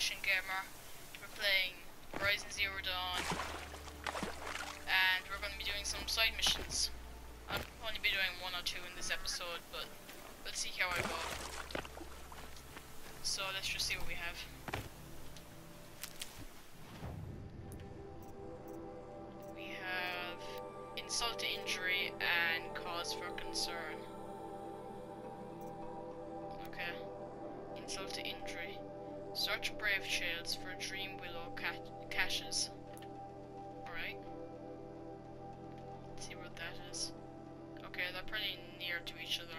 Gamer. We're playing Horizon Zero Dawn, and we're going to be doing some side missions. I'll only be doing one or two in this episode, but let's see how I go. So let's just see what we have. We have insult to injury and cause for concern. Search Brave Trails for Dream Willow ca- caches. Alright. See what that is. Okay, they're pretty near to each other.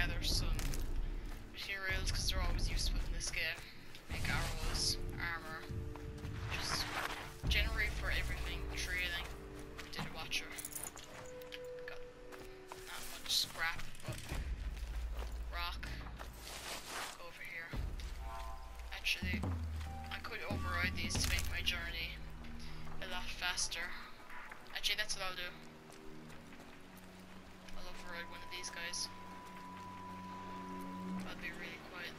Gather some materials because they're always useful in this game. Make arrows, armor, just generate for everything. Trading. Did a watcher. Got not much scrap, but rock. Go over here. Actually, I could override these to make my journey a lot faster. Actually, that's what I'll do. I'll override one of these guys. Be really quiet.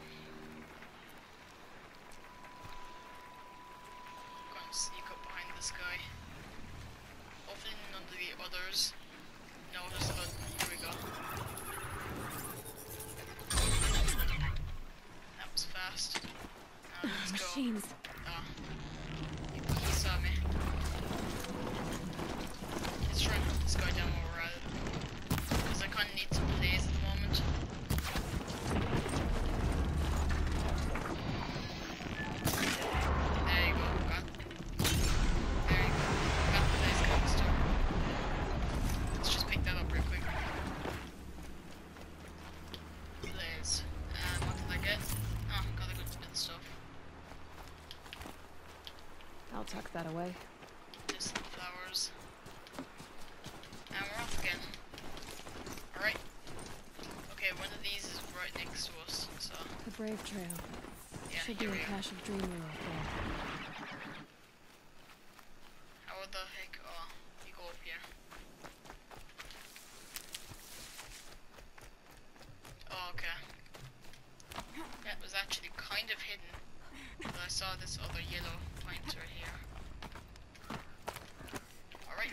Sneak up behind this guy. The others notice, but here we go. That was fast. Now let's go. Machines. Away. Just some flowers. And we're off again. Alright. Okay, one of these is right next to us, so The Brave Trail. yeah, Should be a cache of dream willow there. How the heck? Oh, you go up here. Oh, okay. That was actually kind of hidden. But I saw this other yellow pointer here. Alright.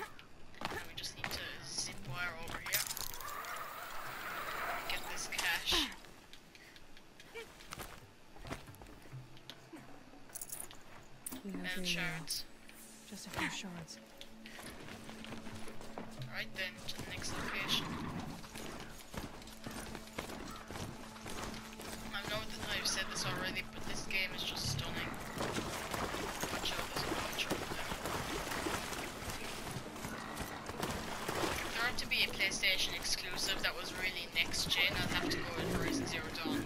Now we just need to zip wire over here. Get this know And uh, shards. Just a few shards. Alright then, to the next location. I know that I've said this already, but this game is just stunning. Watch out, there's a watcher over there. If there were to be a PlayStation exclusive that was really next gen, I'd have to go with Horizon Zero Dawn,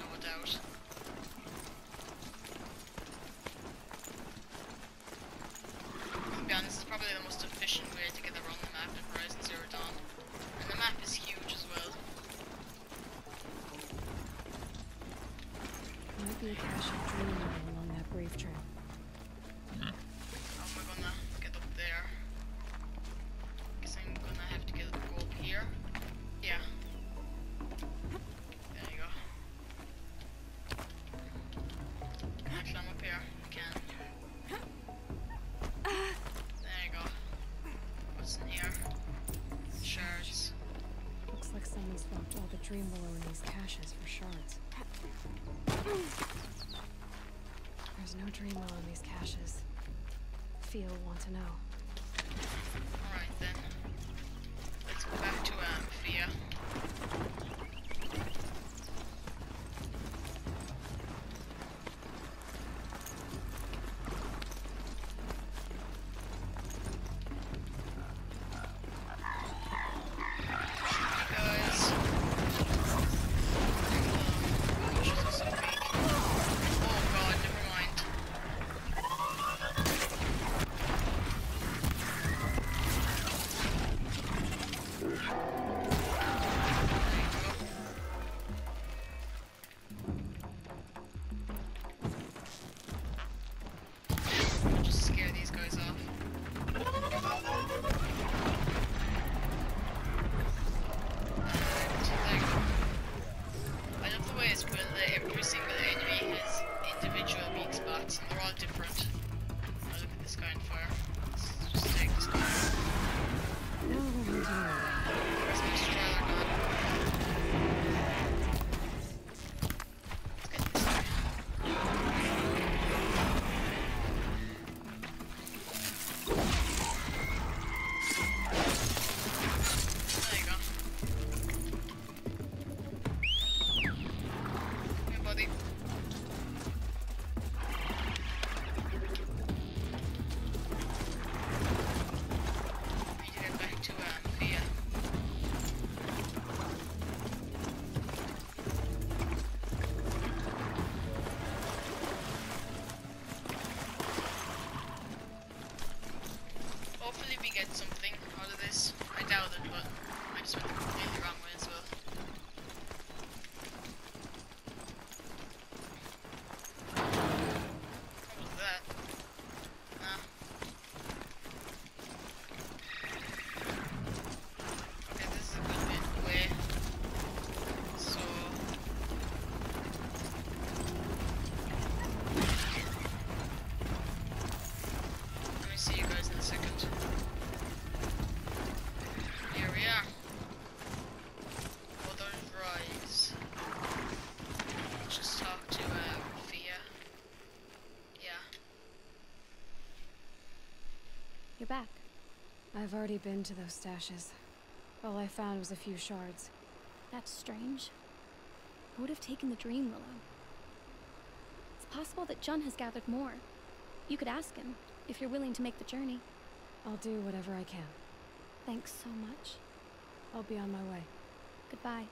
Someone swapped all the dream willow in these caches for shards. There's no dream willow in these caches. Fia will want to know. Alright then. Let's go back to uh, Amphia. Guys. going for. Let's just take this guy. I've already been to those stashes. All I found was a few shards. That's strange. Who would have taken the dream, Willow? It's possible that Jun has gathered more. You could ask him, if you're willing to make the journey. I'll do whatever I can. Thanks so much. I'll be on my way. Goodbye.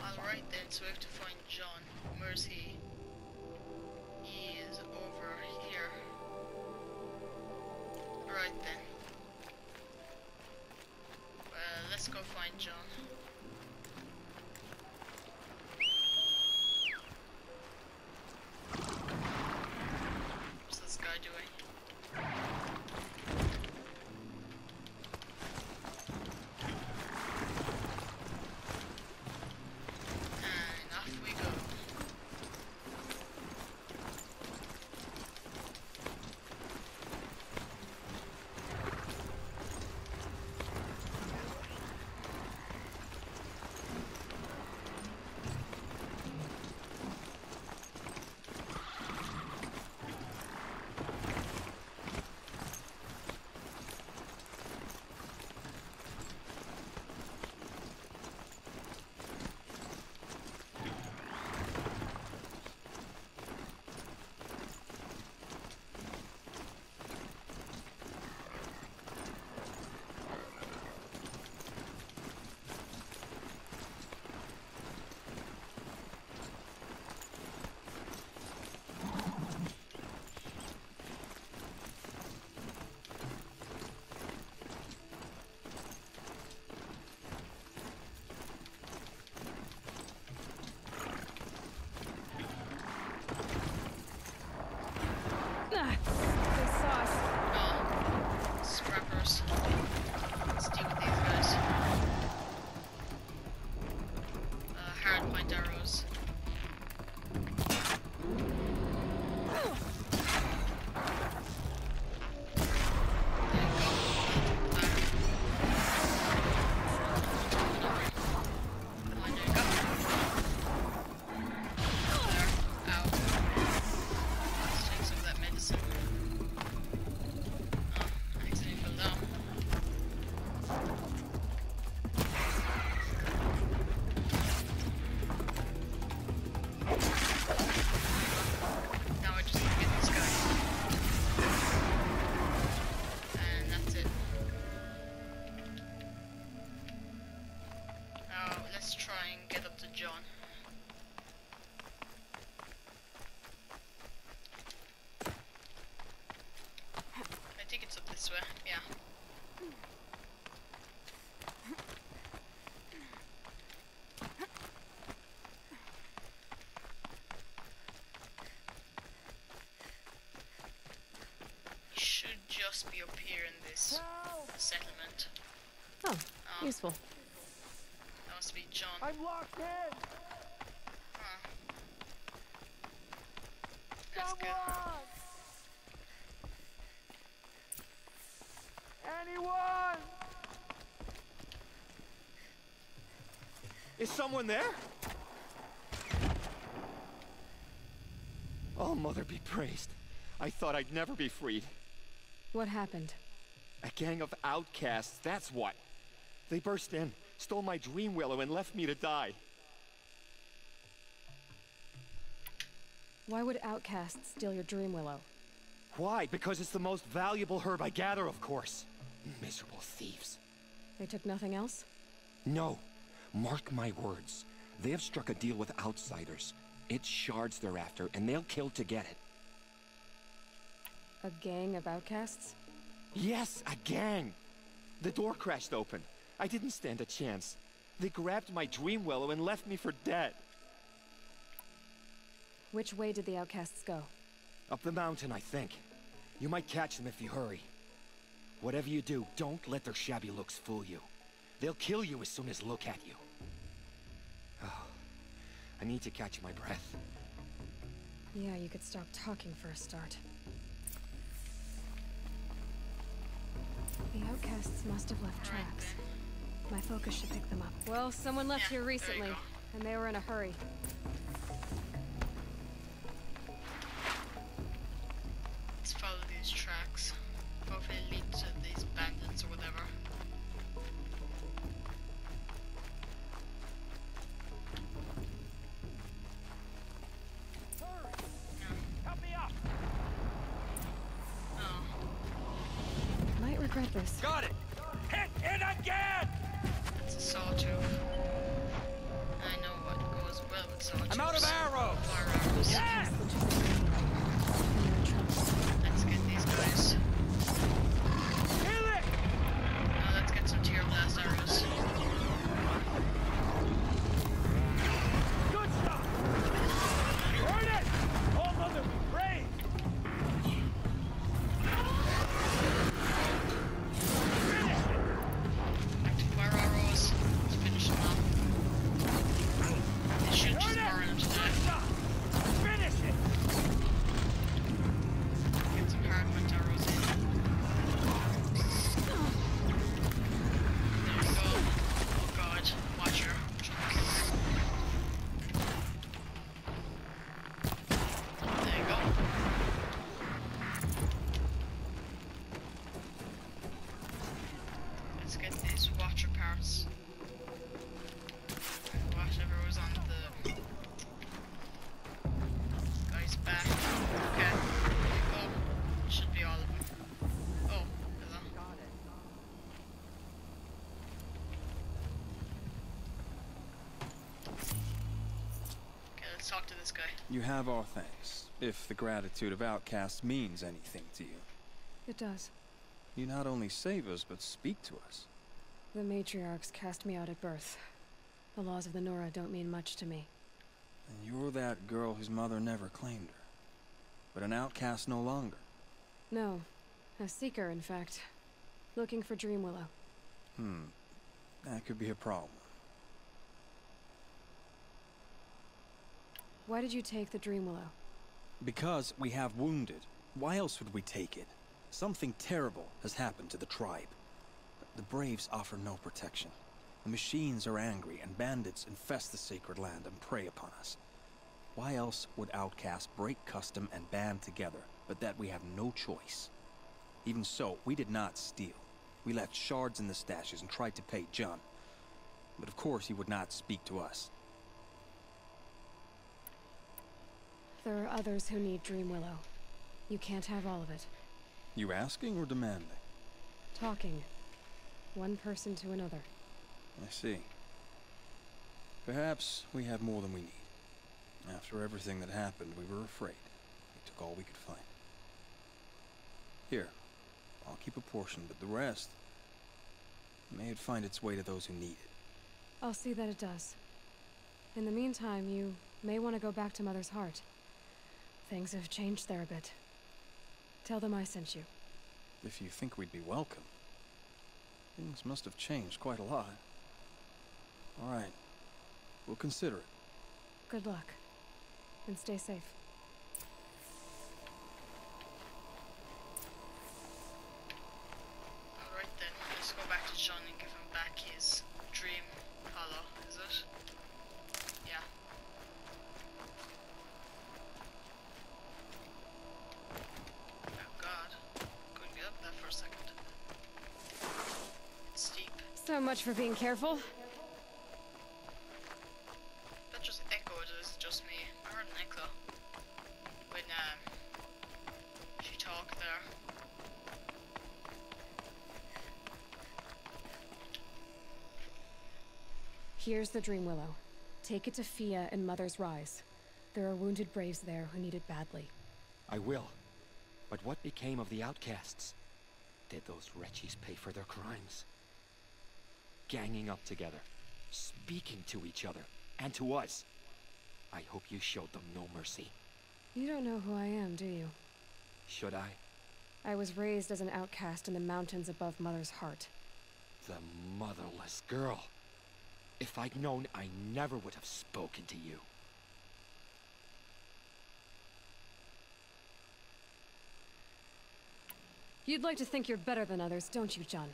Alright then, so we have to find John. Where's he? John. back! Must be up here in this settlement. Oh, um, useful. That must be John. I'm locked in! Huh. That's Someone! Good. Anyone! Is someone there? Oh, Mother be praised. I thought I'd never be freed. What happened? A gang of outcasts, that's what. They burst in, stole my dream willow, and left me to die. Why would outcasts steal your dream willow? Why? Because it's the most valuable herb I gather, of course. Miserable thieves. They took nothing else? No. Mark my words. They have struck a deal with outsiders. It's shards they're after, and they'll kill to get it. A gang of outcasts? Yes, a gang. The door crashed open. I didn't stand a chance. They grabbed my dream willow and left me for dead. Which way did the outcasts go? Up the mountain, I think. You might catch them if you hurry. Whatever you do, don't let their shabby looks fool you. They'll kill you as soon as look at you. Oh, I need to catch my breath. Yeah, you could stop talking for a start. The outcasts must have left tracks. My focus should pick them up. Well, someone left Yeah, here recently, and they were in a hurry. Let's follow Might this. Got it! Hit it again! it's a sawtooth. I know what goes well with sawtooths. I'm out of arrows! Okay, talk to this guy. You have our thanks, if the gratitude of outcasts means anything to you. It does. You not only save us, but speak to us. The matriarchs cast me out at birth. The laws of the Nora don't mean much to me. And you're that girl whose mother never claimed her. But an outcast no longer. No, a seeker, in fact. Looking for Dream Willow. Hmm. That could be a problem. Why did you take the Dream Willow? Because we have wounded. Why else would we take it? Something terrible has happened to the tribe. The Braves offer no protection. The machines are angry, and bandits infest the sacred land and prey upon us. Why else would outcasts break custom and band together, but that we have no choice? Even so, we did not steal. We left shards in the stashes and tried to pay John. But of course, he would not speak to us. There are others who need Dream Willow. You can't have all of it. You asking or demanding? Talking. One person to another. I see. Perhaps we have more than we need. After everything that happened, we were afraid. We took all we could find. Here, I'll keep a portion, but the rest... May it find its way to those who need it. I'll see that it does. In the meantime, you may want to go back to Mother's Heart. Things have changed there a bit. Tell them I sent you. If you think we'd be welcome. Things must have changed quite a lot. All right. We'll consider it. Good luck. And stay safe. Much for being careful. That just echoed, or is it just me? I heard an echo. When, um, she talked there. Here's the Dream Willow. Take it to Fia and Mother's Rise. There are wounded braves there who need it badly. I will. But what became of the outcasts? Did those wretches pay for their crimes? Ganging up together, speaking to each other, and to us. I hope you showed them no mercy. You don't know who I am, do you? Should I? I was raised as an outcast in the mountains above Mother's Heart. The motherless girl. If I'd known, I never would have spoken to you. You'd like to think you're better than others, don't you, John?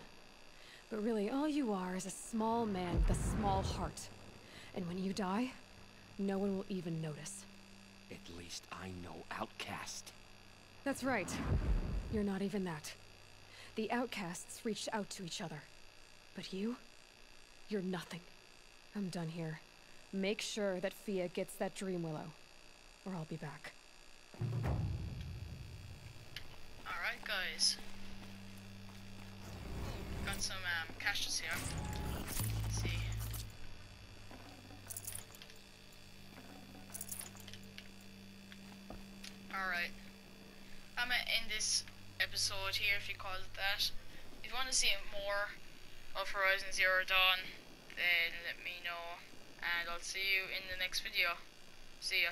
But really, all you are is a small man with a small heart. And when you die, no one will even notice. At least I know Outcast. That's right. You're not even that. The outcasts reached out to each other. But you? You're nothing. I'm done here. Make sure that Fia gets that dream willow, or I'll be back. Alright, guys. Got some um, caches here. Let's see. Alright. I'm gonna end this episode here, if you call it that. If you want to see more of Horizon Zero Dawn, then let me know. And I'll see you in the next video. See ya.